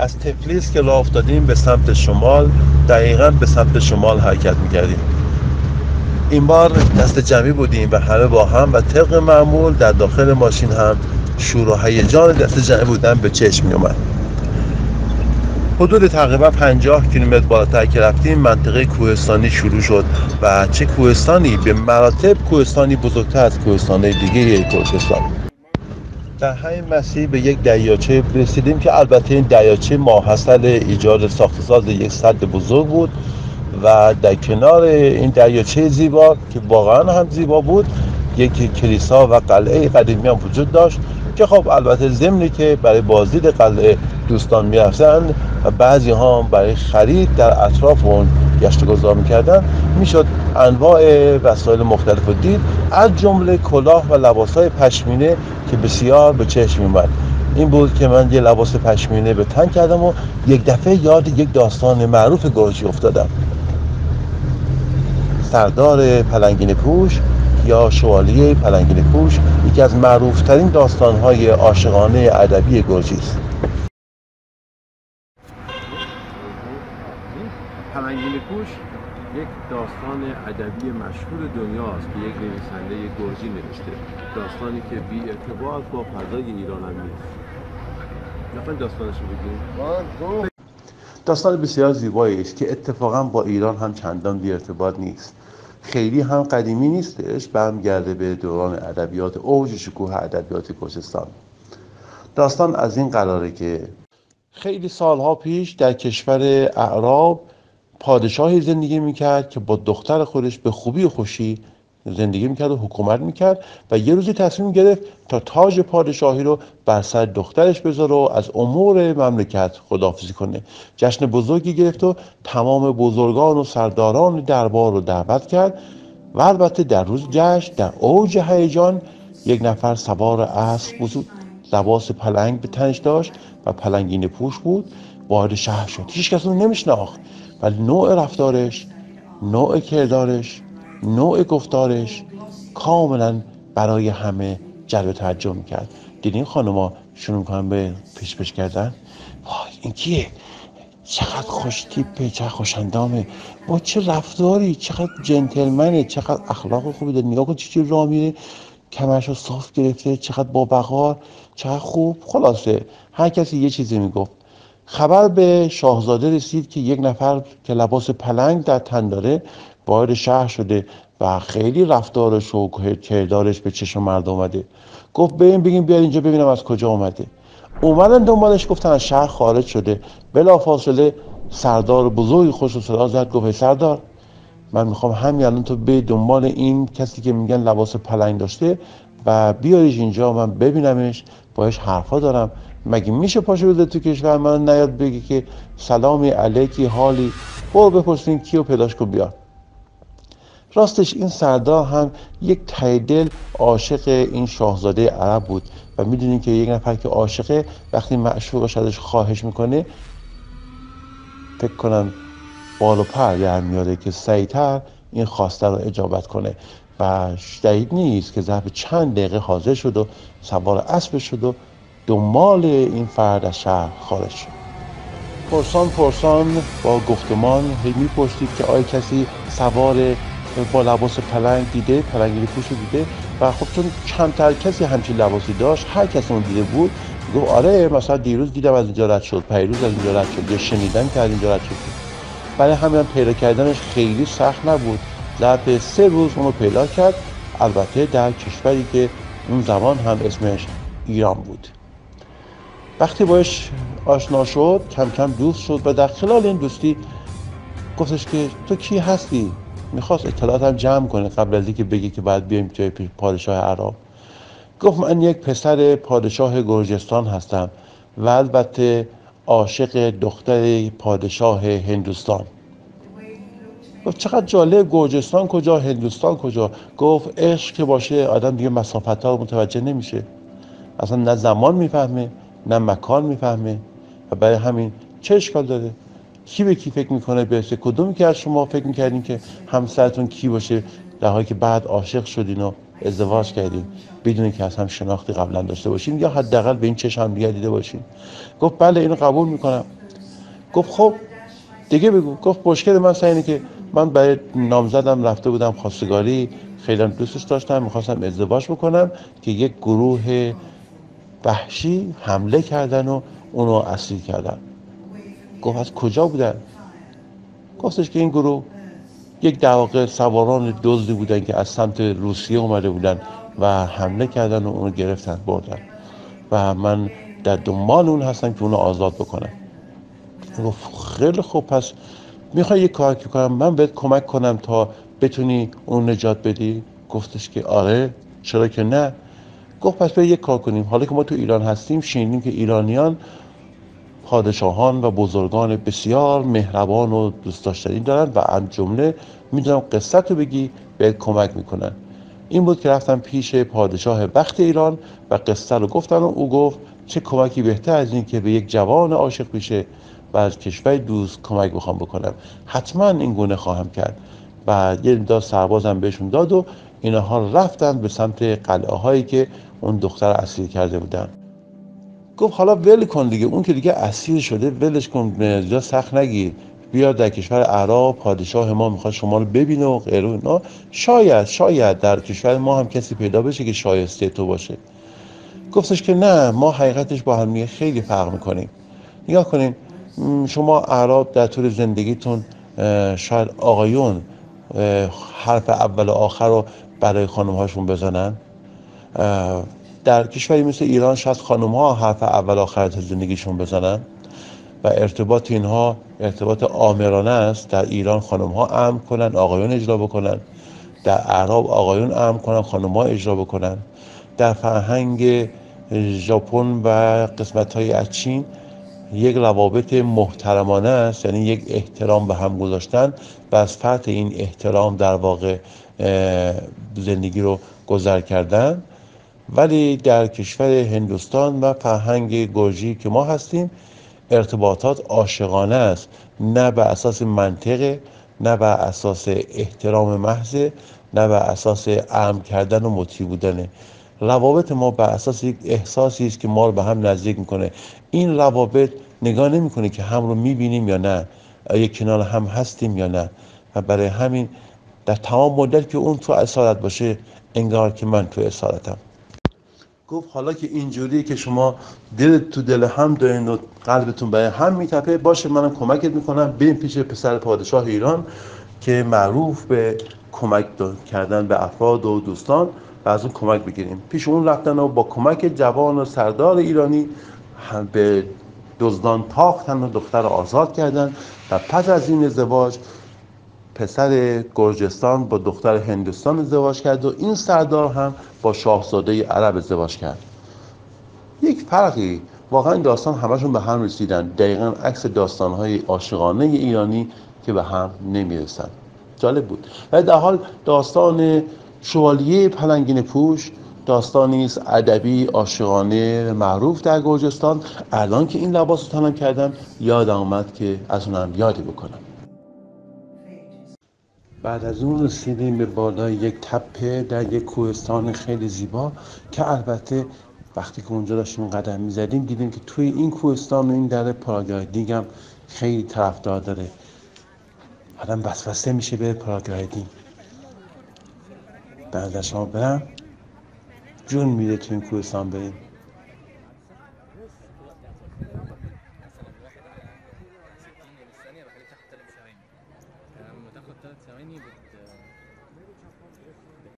از تفلیس که راه افتادیم به سمت شمال دقیقا به سمت شمال حرکت می‌کردیم. این بار دست جمعی بودیم و همه با هم و طبق معمول در داخل ماشین هم شور و هیجان دست جمعی بودن به چشم می اومد حدود تقریبا 50 کیلومتر بالاتر که رفتیم منطقه کوهستانی شروع شد و چه کوهستانی؟ به مراتب کوهستانی بزرگتر از کوهستانهای دیگه ترکستان در همین مسیر به یک دریاچه رسیدیم که البته این دریاچه ماحصل ایجاد ساختساز یک صد بزرگ بود و در کنار این دریاچه زیبا که واقعا هم زیبا بود یک کلیسا و قلعه قدیمی هم وجود داشت که خب البته ضمنی که برای بازدید قلعه دوستان می‌رفتن و بعضی ها برای خرید در اطراف اون گشت گذار می‌کردن می‌شد انواع وسایل مختلف رو دید از جمله کلاه و لباس های پشمینه که بسیار به چشم میومد این بود که من یه لباس پشمینه به تن کردم و یک دفعه یاد یک داستان معروف گرجی افتادم. سردار پلنگین پوش یا شوالیه پلنگین پوش یکی از معروفترین داستانهای عاشقانه ادبی گرجی است. پلنگین پوش یک داستان ادبی مشهور دنیاست که یک نویسنده گرجی نوشته. داستانی که بی ارتباط با فضای ایران هم نیست. نفر داستانش بگیم. داستان بسیار زیبایی است که اتفاقا با ایران هم چندان بی ارتباط نیست. خیلی هم قدیمی نیستش. برمیگرده به دوران ادبیات اوج شکوه ادبیات گرجستان داستان از این قراره که خیلی سالها پیش در کشور اعراب پادشاهی زندگی می‌کرد که با دختر خودش به خوبی و خوشی زندگی می‌کرد و حکومت می‌کرد و یه روزی تصمیم گرفت تا تاج پادشاهی رو بر سر دخترش بذاره و از امور مملکت خداحافظی کنه. جشن بزرگی گرفت و تمام بزرگان و سرداران دربار رو دعوت کرد و البته در روز جشن در اوج هیجان یک نفر سوار اسب بود لباس پلنگ به تنش داشت و پلنگین پوش بود. وارد شهر شد. هیچ کس اون نمیشناخت. ولی نوع رفتارش نوع کردارش نوع گفتارش کاملا برای همه جلب توجه می‌کرد. دیدین خانما شروع می‌کنن به پیش پیش کردن؟ وای این کیه؟ چقدر خوش تیپه چقدر خوش اندامه. با چه رفتاری چقدر جنتلمنه چقدر اخلاق خوبی داره. نگاه کن چی راه میره. کمرش رو صاف گرفته چقدر با بقار چقدر خوب. خلاصه هر کسی یه چیزی می‌گفت. خبر به شاهزاده رسید که یک نفر که لباس پلنگ در تن داره وارد شهر شده و خیلی رفتارش و کردارش به چشم مرد اومده. گفت بریم بگیم بیاد اینجا ببینم از کجا اومده. اومدن دنبالش گفتن از شهر خارج شده. بلا فاصله سردار بزرگی خوش و صدا زد گفت سردار من می‌خوام همین الان تو به دنبال این کسی که میگن لباس پلنگ داشته و بیاریش اینجا من ببینمش باش حرفا دارم. مگه میشه پاشو بده تو کشور من نیاد بگی که سلامی علیکی حالی. برو بپرسین کیو پیداش کن بیار. راستش این سردار هم یک تایدل عاشق این شاهزاده عرب بود و می‌دونین که یک نفر که عاشقه وقتی معشوقش ازش خواهش می‌کنه فکر کنم بال و پر در میاره که سریعتر این خواسته رو اجابت کنه. و دقیق نیست که ظرف چند دقیقه حاضر شد و سوار اسب شد و دنبال این فرد از شهر خارج شد. پرسان پرسان با گفتمان هی می‌پرسید که آیا کسی سوار با لباس پلنگ دیده پلنگی پوش دیده؟ و خب چون کمتر کسی همچین لباسی داشت هر کسی اون دیده بود گفت آره مثلا دیروز دیدم از اینجا رد شد پیروز از اینجا رد شد یا شنیدم که از اینجا رد شد. برای همین پیدا کردنش خیلی سخت نبود. ظرف سه روز اونو پیدا کرد. البته در کشوری که اون زمان هم اسمش ایران بود. وقتی باش آشنا شد کم کم دوست شد و در خلال این دوستی گفتش که تو کی هستی؟ می‌خواست اطلاعات هم جمع کنه قبل از اینکه بگی که باید بیایم جای پادشاه عرب گفت من یک پسر پادشاه گرجستان هستم و البته عاشق دختر پادشاه هندوستان. گفت چقدر جالب گرجستان کجا هندوستان کجا؟ گفت عشق که باشه آدم دیگه مسافت ها رو متوجه نمیشه. اصلا نه زمان می‌فهمه نه مکان می‌فهمه و برای همین چه اشکال داره؟ کی به کی فکر می‌کنه؟ برسه کدومی که از شما فکر می‌کردین که همسرتون کی باشه در حالی که بعد عاشق شدین و ازدواج کردیم بدون که از هم شناختی قبلا داشته باشیم یا حداقل به این چشم هم دیگه دیده باشیم گفت بله اینو قبول می‌کنم. گفت خب دیگه بگو. گفت مشکل من اینه که من برای نامزدم رفته بودم خواستگاری. خیلی دوستش داشتم می‌خواستم ازدواج بکنم که یک گروه وحشی حمله کردن و اونو اسیر کردن. گفت از کجا بودن؟ گفتش که این گروه یک در سواران دزدی بودن که از سمت روسیه اومده بودن و حمله کردن و اونو گرفتن بردن. و من در دنبال اون هستم که اونو آزاد بکنم. گفت خیلی خوب پس می‌خوای یک کار کنم؟ من بهت کمک کنم تا بتونی اون نجات بدی؟ گفتش که آره چرا که نه. گفت پس به یک کار کنیم. حالا که ما تو ایران هستیم شنیدیم که ایرانیان پادشاهان و بزرگان بسیار مهربان و دوست داشتنی دارن و از جمله می‌دونم قصت رو بگی به کمک می‌کنن. این بود که رفتم پیش پادشاه بخت ایران و قصه رو گفتن و او گفت چه کمکی بهتر از این که به یک جوان عاشق پیشه و از کشور دوست کمک بخوام بکنم. حتما این گونه خواهم کرد. و یه داد سربازم بهشون داد و اینها رفتن به سمت قلعه هایی که اون دختر اسیر کرده بودن. گفت حالا ول کن دیگه اون که دیگه اسیر شده ولش کن یا سخت نگیر. بیا در کشور عراق پادشاه ما می‌خواد شما رو ببینه و غیره اینا. شاید شاید در کشور ما هم کسی پیدا بشه که شایسته تو باشه. گفتش که نه ما حقیقتش با هم خیلی فرق می‌کنیم. نگاه کنیم شما عرب در طول زندگیتون شاید آقایون حرف اول و آخر رو برای خانم هاشون بزنن؟ در کشوری مثل ایران شاید خانم ها حرف اول آخر زندگیشون بزنن و ارتباط اینها ارتباط آمرانه است. در ایران خانم ها امر کنن آقایون اجرا بکنن. در عرب آقایون امر کنن خانم ها اجرا بکنن. در فرهنگ ژاپن و قسمت های از چین یک روابط محترمانه است یعنی یک احترام به هم گذاشتن و از فرط این احترام در واقع زندگی رو گذر کردن. ولی در کشور هندوستان و فرهنگ گرجی که ما هستیم ارتباطات عاشقانه است. نه به اساس منطقه نه به اساس احترام محض نه به اساس امر کردن و مطیع بودنه روابط ما بر اساس یک احساسی است که ما رو به هم نزدیک می‌کنه. این روابط نگاه نمی‌کنه که هم رو می‌بینیم یا نه آیا کنار هم هستیم یا نه. و برای همین در تمام مدت که اون تو اسارت باشه انگار که من تو اسارتم. گفت حالا که اینجوری که شما دل تو دل هم دارین و قلبتون برای هم میتپه باشه منم کمکت می‌کنم. بریم پیش پسر پادشاه ایران که معروف به کمک کردن به افراد و دوستان و از اون کمک بگیریم. پیش اون رفتن و با کمک جوان و سردار ایرانی به دزدان تاختن و دختر آزاد کردن. و پس از این ازدواج پسر گرجستان با دختر هندوستان ازدواج کرد و این سردار هم با شاهزاده عرب ازدواج کرد. یک فرقی واقعا داستان همشون به هم رسیدن. دقیقا عکس داستانهای عاشقانه ایرانی که به هم نمی‌رسن. جالب بود. و در حال داستان شوالیه پلنگین پوش داستانی است ادبی عاشقانه معروف در گرجستان. الان که این لباس رو تنم کردم یادم آمد که از اونم یادی بکنم. بعد از اون رسیدیم به بالای یک تپه در یک کوهستان خیلی زیبا که البته وقتی که اونجا داشتیم قدم می‌زدیم دیدیم که توی این کوهستان و این در paragliding هم خیلی طرفدار داره. آدم وسوسه میشه به paragliding بعد شما برم. جون میده تو این کوهستان بریم.